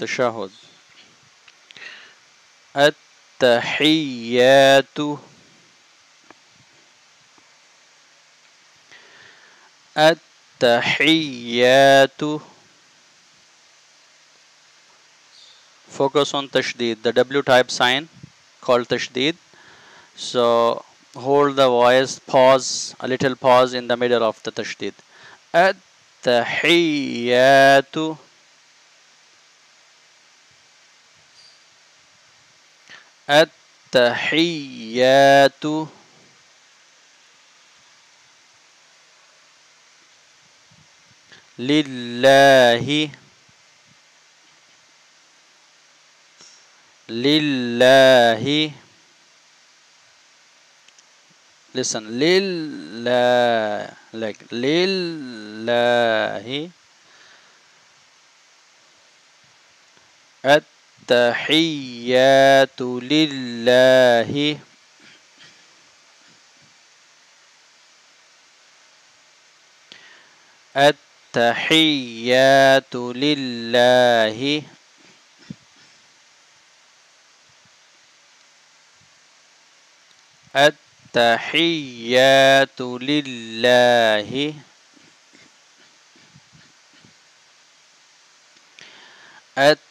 التشهد التحيات التحيات focus on tashdid the w type sign called tashdid so hold the voice pause a little pause in the middle of the tashdid التحيات التحيات. لله. لله. Listen. لله. Like لله. التحيات لله. التحيات لله. التحيات لله. التحيات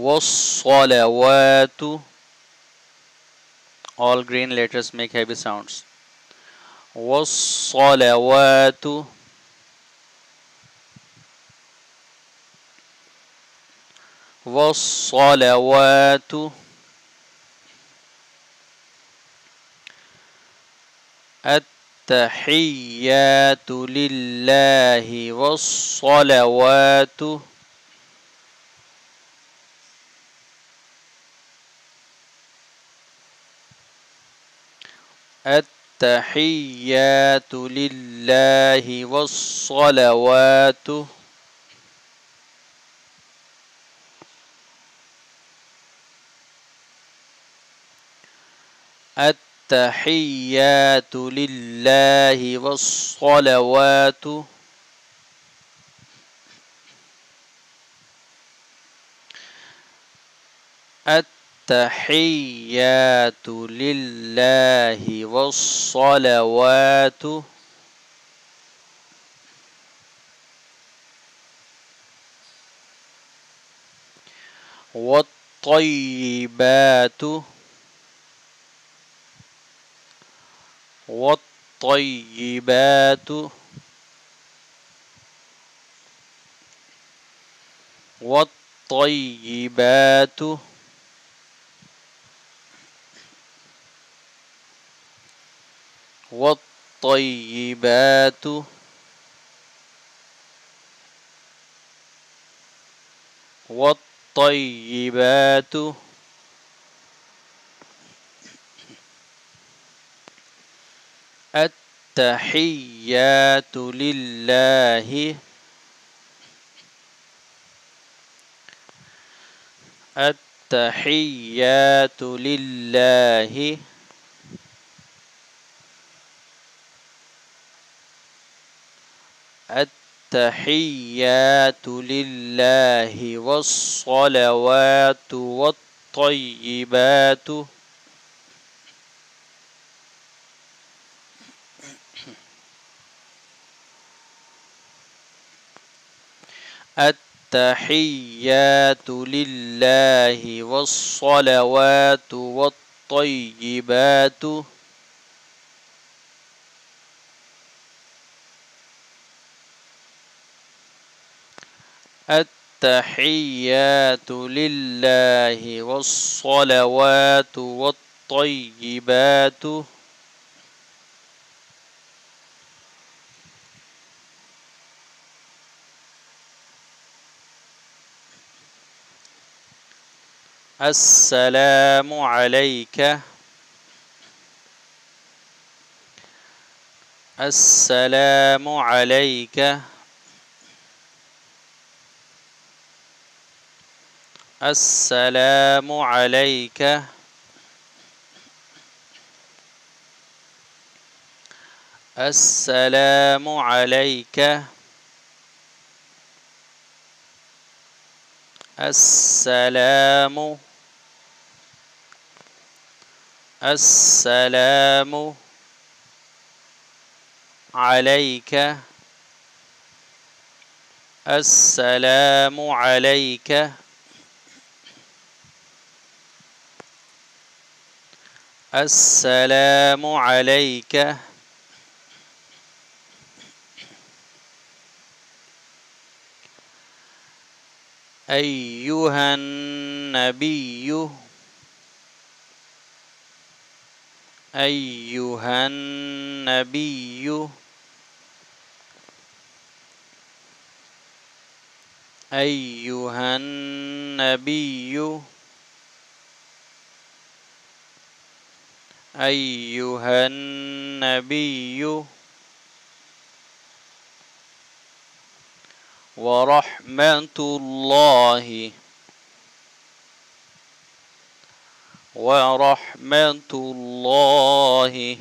والصلوات. All green letters make heavy sounds. والصلوات. والصلوات. التحيات لله والصلوات. التحيات لله والصلوات. التحيات لله والصلوات. التحيات لله والصلوات. والطيبات. والطيبات. والطيبات. والطيبات. والطيبات. التحيات لله. التحيات لله. التحيات لله والصلوات والطيبات. التحيات لله والصلوات والطيبات. التحيات لله والصلوات والطيبات. السلام عليك. السلام عليك. السلام عليك. السلام عليك. السلام. السلام عليك. السلام عليك. السلام عليك. أيها النبي. أيها النبي. أيها النبي. أيها النبي ورحمة الله ورحمة الله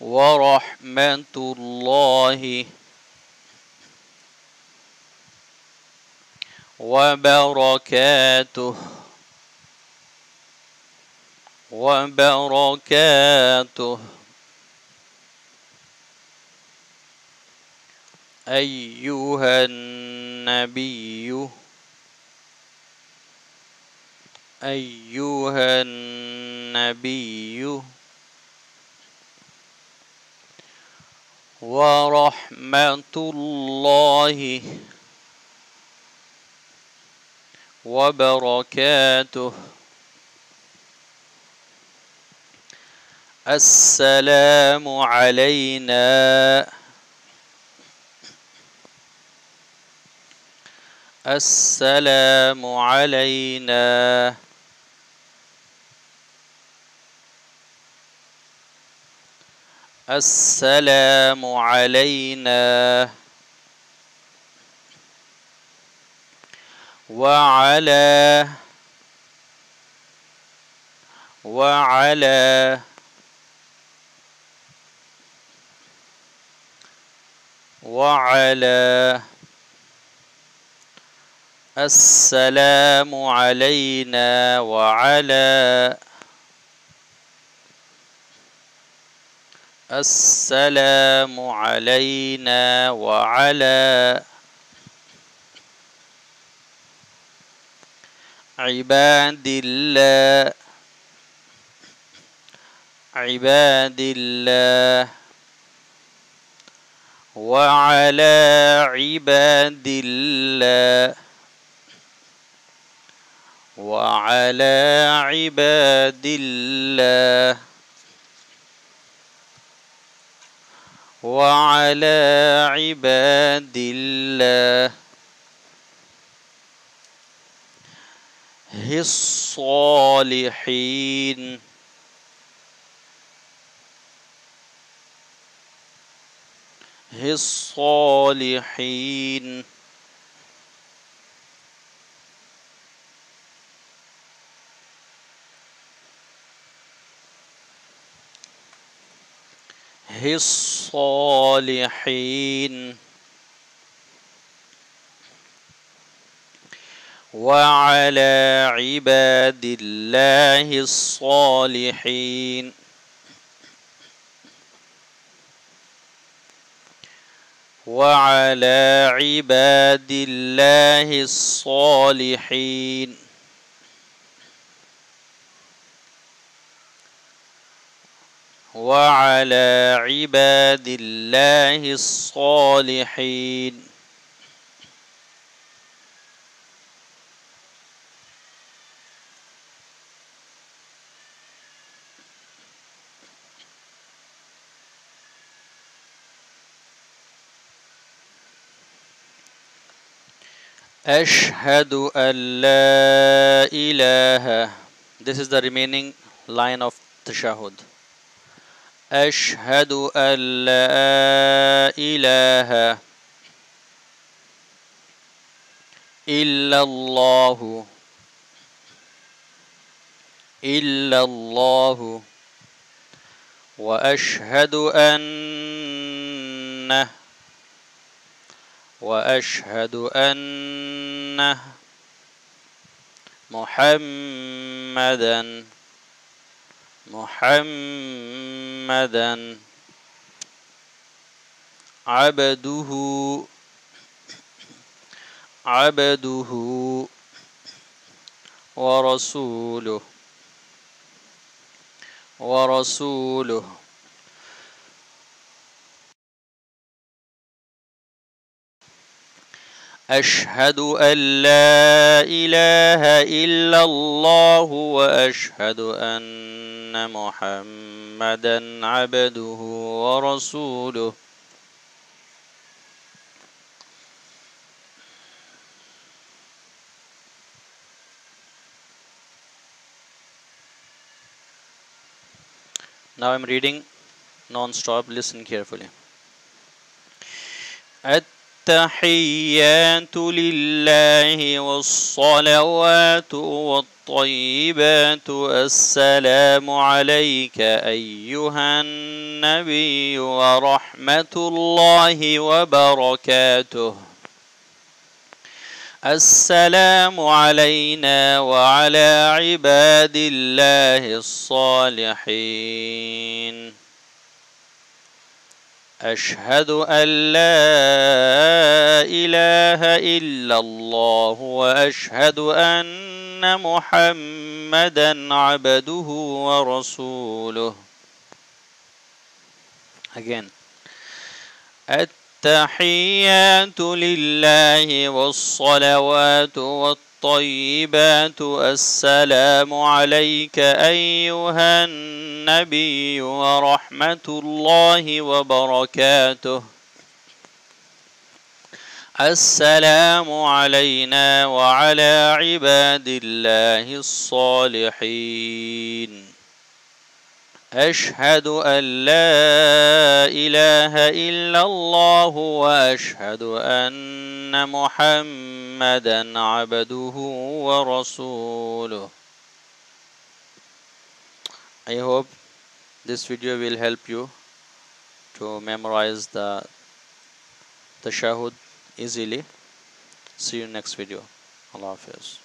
ورحمة الله وبركاته. وبركاته. أيها النبي أيها النبي ورحمة الله وبركاته. السلام علينا. السلام علينا. السلام علينا. وعلى وعلى وعلى السلام علينا وعلى السلام علينا وعلى عباد الله. عباد الله. وعلى عباد الله وعلى عباد الله وعلى عباد الله. الصالحين الصالحين. الصالحين. وعلى عباد الله الصالحين. وعلى عباد الله الصالحين. وعلى عباد الله الصالحين. أشهد أن لا إله. This is the remaining line of tashahud. أشهد أن لا إله إلا الله. إلا الله. وأشهد أنه وأشهد أنه محمدا محمدا عبده عبده ورسوله ورسوله. أشهد أن لا إله إلا الله وأشهد أن محمدا عبده ورسوله Now I'm reading non-stop. Listen carefully. التحيات لله والصلوات والطيبات السلام عليك أيها النبي ورحمة الله وبركاته. السلام علينا وعلى عباد الله الصالحين. أشهد أن لا إله إلا الله وأشهد أن محمدا عبده ورسوله. Again. التحيات لله والصلوات والطيبات. السلام عليك أيها النبي ورحمة الله وبركاته. السلام علينا وعلى عباد الله الصالحين. أشهد أن لا إله إلا الله وأشهد أن محمدا عبده ورسوله I hope this video will help you to memorize the tashahud easily. See you next video. Allah Hafiz.